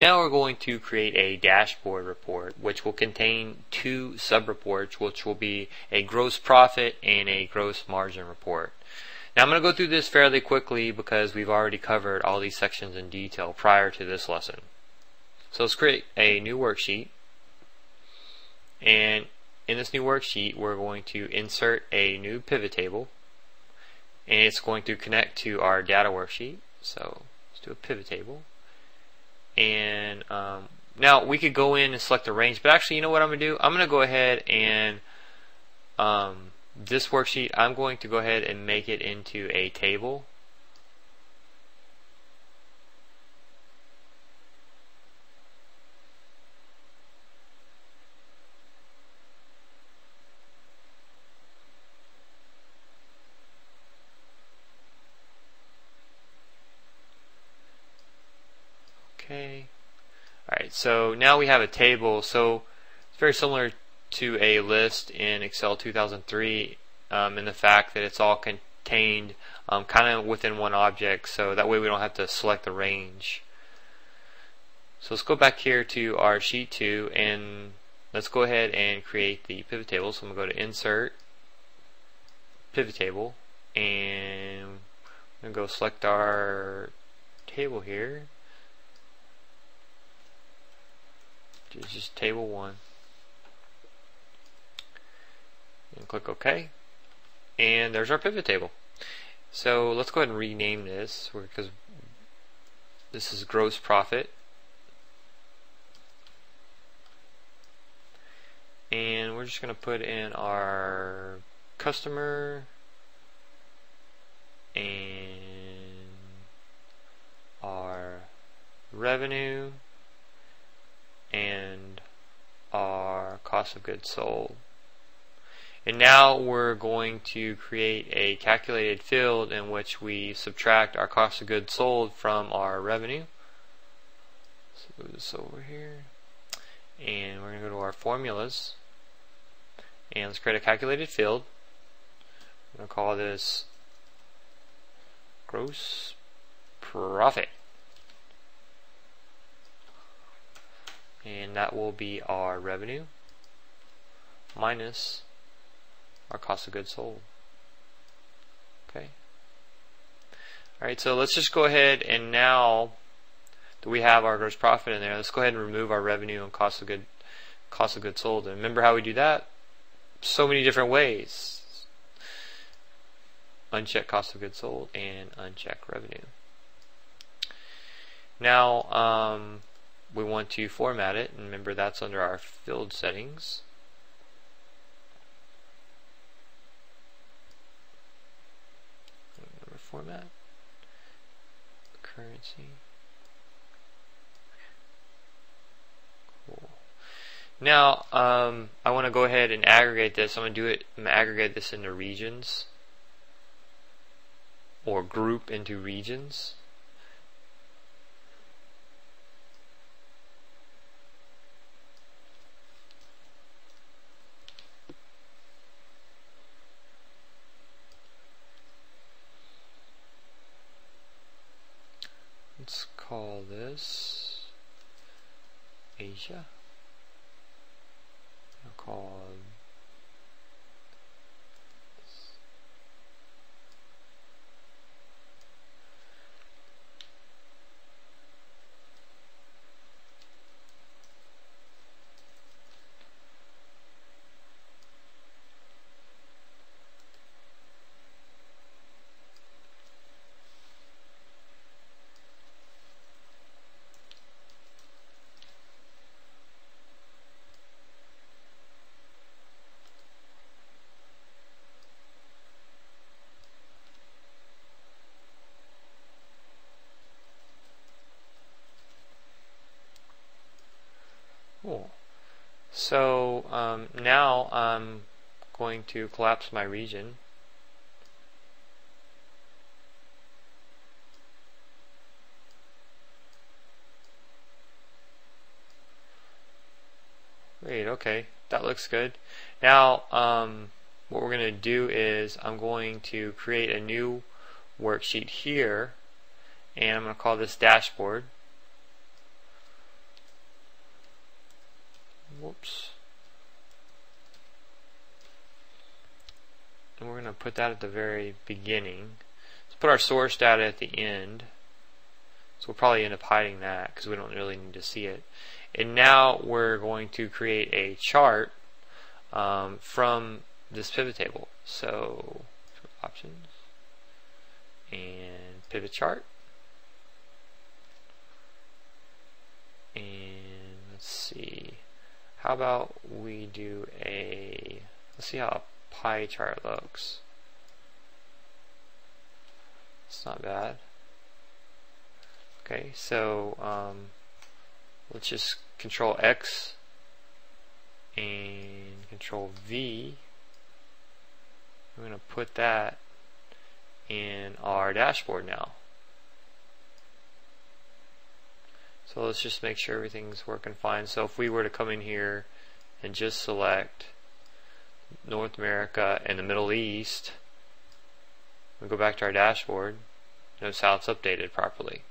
Now we're going to create a dashboard report which will contain two sub-reports which will be a gross profit and a gross margin report. Now I'm going to go through this fairly quickly because we've already covered all these sections in detail prior to this lesson. So let's create a new worksheet and in this new worksheet we're going to insert a new pivot table and it's going to connect to our data worksheet. So let's do a pivot table and um, now we could go in and select the range but actually you know what I'm gonna do? I'm gonna go ahead and um, this worksheet I'm going to go ahead and make it into a table Okay. Alright, so now we have a table. So it's very similar to a list in Excel 2003 um, in the fact that it's all contained um, kind of within one object. So that way we don't have to select the range. So let's go back here to our sheet 2 and let's go ahead and create the pivot table. So I'm going to go to Insert, Pivot Table, and I'm going to go select our table here It's just table 1. And click OK. And there's our pivot table. So let's go ahead and rename this because this is gross profit. And we're just going to put in our customer and our revenue and our cost of goods sold. And now we're going to create a calculated field in which we subtract our cost of goods sold from our revenue. So move this over here. And we're going to go to our formulas. And let's create a calculated field. I'm going to call this gross profit. And that will be our revenue minus our cost of goods sold. Okay. Alright, so let's just go ahead and now that we have our gross profit in there, let's go ahead and remove our revenue and cost of good cost of goods sold. And remember how we do that? So many different ways. Uncheck cost of goods sold and uncheck revenue. Now, um, we want to format it and remember that's under our field settings. Format? Currency? Cool. Now um, I want to go ahead and aggregate this. I'm going to do it I'm going to aggregate this into regions or group into regions let's call this Asia. I'll call Cool. So um, now I'm going to collapse my region. Great, okay, that looks good. Now, um, what we're going to do is I'm going to create a new worksheet here, and I'm going to call this dashboard. And we're going to put that at the very beginning. Let's put our source data at the end. So we'll probably end up hiding that because we don't really need to see it. And now we're going to create a chart um, from this pivot table. So options and pivot chart. And let's see. How about we do a let's see how a pie chart looks. It's not bad. Okay, so um, let's just control X and control V. We're going to put that in our dashboard now. So let's just make sure everything's working fine. So if we were to come in here and just select North America and the Middle East, we go back to our dashboard, how it's updated properly.